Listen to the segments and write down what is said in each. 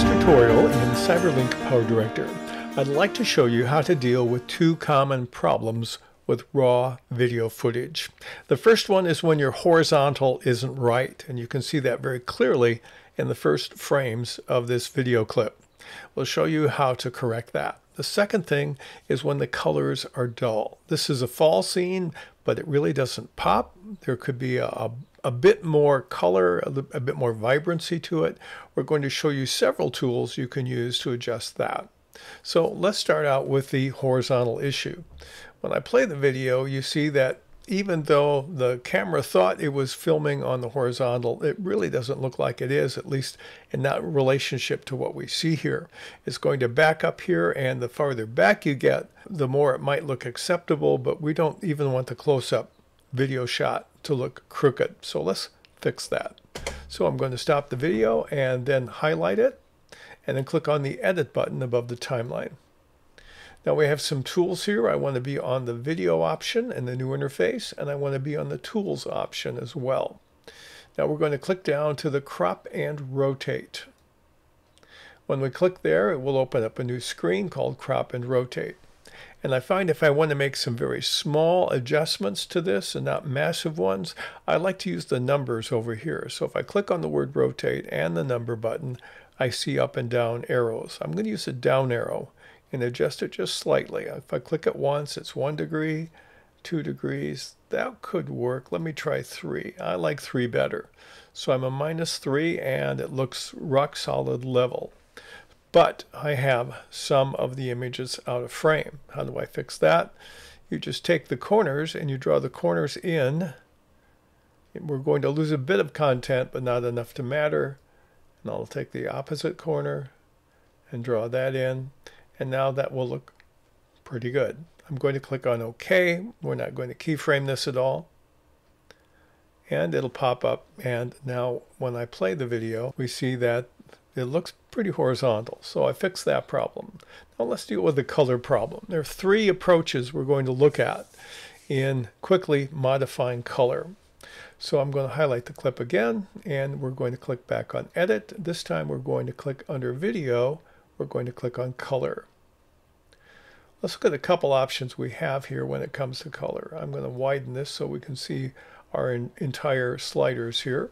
this tutorial in CyberLink PowerDirector, I'd like to show you how to deal with two common problems with raw video footage. The first one is when your horizontal isn't right, and you can see that very clearly in the first frames of this video clip. We'll show you how to correct that. The second thing is when the colors are dull. This is a fall scene, but it really doesn't pop. There could be a, a, a bit more color, a, bit more vibrancy to it. We're going to show you several tools you can use to adjust that. So let's start out with the horizontal issue. When I play the video, you see that even though the camera thought it was filming on the horizontal, it really doesn't look like it is, at least in that relationship to what we see here. It's going to back up here, and the farther back you get, the more it might look acceptable, but we don't even want the close-up video shot to look crooked. So let's fix that. So I'm going to stop the video and then highlight it, and then click on the Edit button above the timeline. Now we have some tools here. I want to be on the video option in the new interface, and I want to be on the tools option as well. Now we're going to click down to the crop and rotate. When we click there, it will open up a new screen called crop and rotate. And I find if I want to make some very small adjustments to this and not massive ones, I like to use the numbers over here. So if I click on the word rotate and the number button, I see up and down arrows. I'm going to use a down arrow and adjust it just slightly. If I click it once, it's one degree, two degrees. That could work. Let me try three. I like three better. So I'm a minus three and it looks rock solid level. But I have some of the images out of frame. How do I fix that? You just take the corners and you draw the corners in. We're going to lose a bit of content, but not enough to matter. And I'll take the opposite corner and draw that in and now that will look pretty good. I'm going to click on OK. We're not going to keyframe this at all. And it'll pop up. And now when I play the video, we see that it looks pretty horizontal. So I fixed that problem. Now let's deal with the color problem. There are three approaches we're going to look at in quickly modifying color. So I'm going to highlight the clip again, and we're going to click back on Edit. This time we're going to click under Video. We're going to click on Color. Let's look at a couple options we have here when it comes to color. I'm going to widen this so we can see our entire sliders here.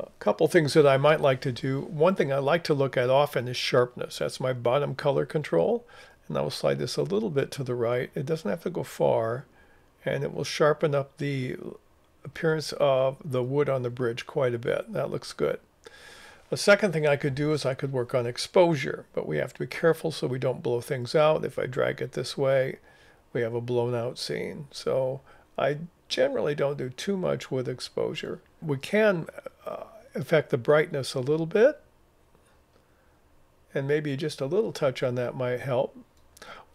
A couple things that I might like to do. One thing I like to look at often is sharpness. That's my bottom color control. And I will slide this a little bit to the right. It doesn't have to go far. And it will sharpen up the appearance of the wood on the bridge quite a bit. That looks good. The second thing I could do is I could work on exposure, but we have to be careful so we don't blow things out. If I drag it this way, we have a blown out scene. So I generally don't do too much with exposure. We can uh, affect the brightness a little bit, and maybe just a little touch on that might help.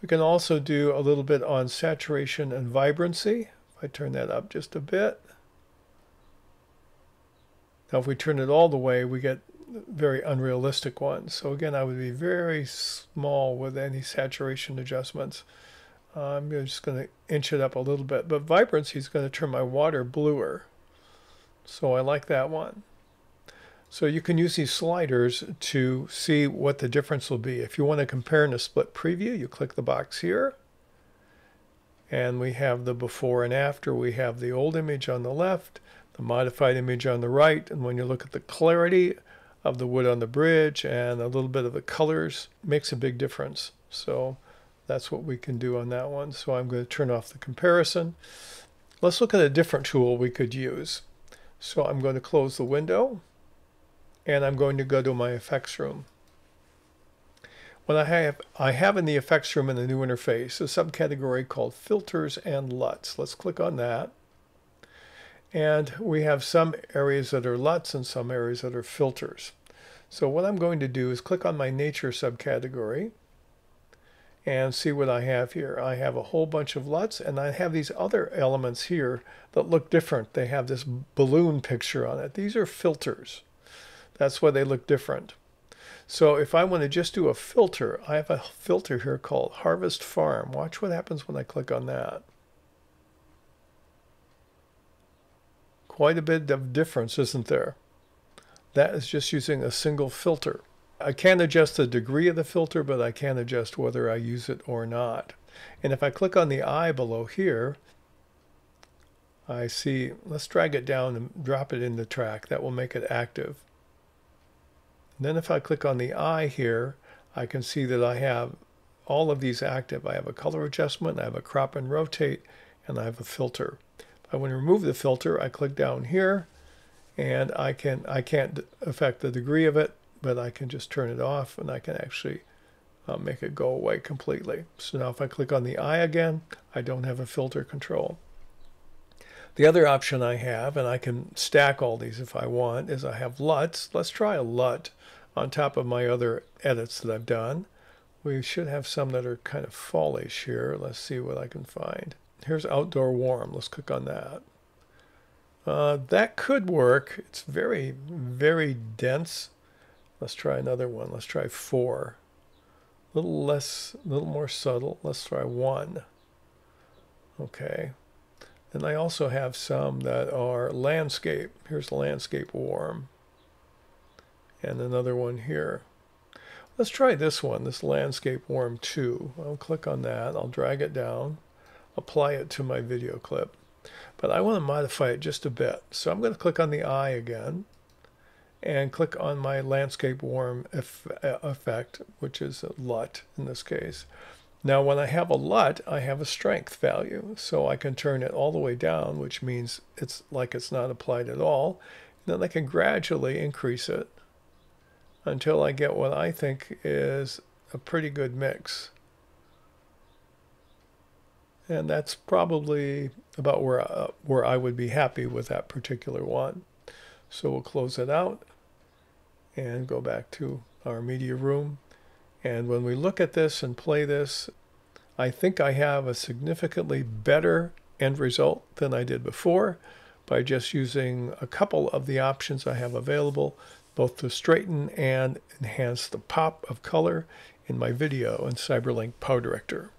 We can also do a little bit on saturation and vibrancy. If I turn that up just a bit. Now if we turn it all the way, we get very unrealistic ones. So again, I would be very small with any saturation adjustments. Uh, I'm just going to inch it up a little bit. But vibrancy is going to turn my water bluer. So I like that one. So you can use these sliders to see what the difference will be. If you want to compare in a split preview, you click the box here. And we have the before and after. We have the old image on the left, the modified image on the right. And when you look at the clarity of the wood on the bridge and a little bit of the colors makes a big difference. So that's what we can do on that one. So I'm going to turn off the comparison. Let's look at a different tool we could use. So I'm going to close the window and I'm going to go to my effects room. When I have, I have in the effects room in the new interface a subcategory called filters and LUTs. Let's click on that. And we have some areas that are LUTs and some areas that are filters. So what I'm going to do is click on my nature subcategory and see what I have here. I have a whole bunch of LUTs and I have these other elements here that look different. They have this balloon picture on it. These are filters. That's why they look different. So if I want to just do a filter, I have a filter here called Harvest Farm. Watch what happens when I click on that. Quite a bit of difference, isn't there? That is just using a single filter. I can adjust the degree of the filter, but I can't adjust whether I use it or not. And if I click on the eye below here, I see, let's drag it down and drop it in the track. That will make it active. And then if I click on the eye here, I can see that I have all of these active. I have a color adjustment, I have a crop and rotate, and I have a filter. I want to remove the filter, I click down here, and I can I can't affect the degree of it, but I can just turn it off, and I can actually uh, make it go away completely. So now if I click on the eye again, I don't have a filter control. The other option I have, and I can stack all these if I want, is I have LUTs. Let's try a LUT on top of my other edits that I've done. We should have some that are kind of fallish here. Let's see what I can find. Here's outdoor warm. Let's click on that. Uh, that could work. It's very, very dense. Let's try another one. Let's try four. A little less, a little more subtle. Let's try one. Okay. And I also have some that are landscape. Here's landscape warm. And another one here. Let's try this one, this landscape warm 2. I'll click on that. I'll drag it down, apply it to my video clip. But I want to modify it just a bit. So I'm going to click on the eye again and click on my landscape warm effect, which is a LUT in this case. Now, when I have a LUT, I have a strength value, so I can turn it all the way down, which means it's like it's not applied at all. And then I can gradually increase it until I get what I think is a pretty good mix. And that's probably about where, uh, where I would be happy with that particular one. So we'll close it out and go back to our media room. And when we look at this and play this, I think I have a significantly better end result than I did before by just using a couple of the options I have available, both to straighten and enhance the pop of color in my video in CyberLink PowerDirector.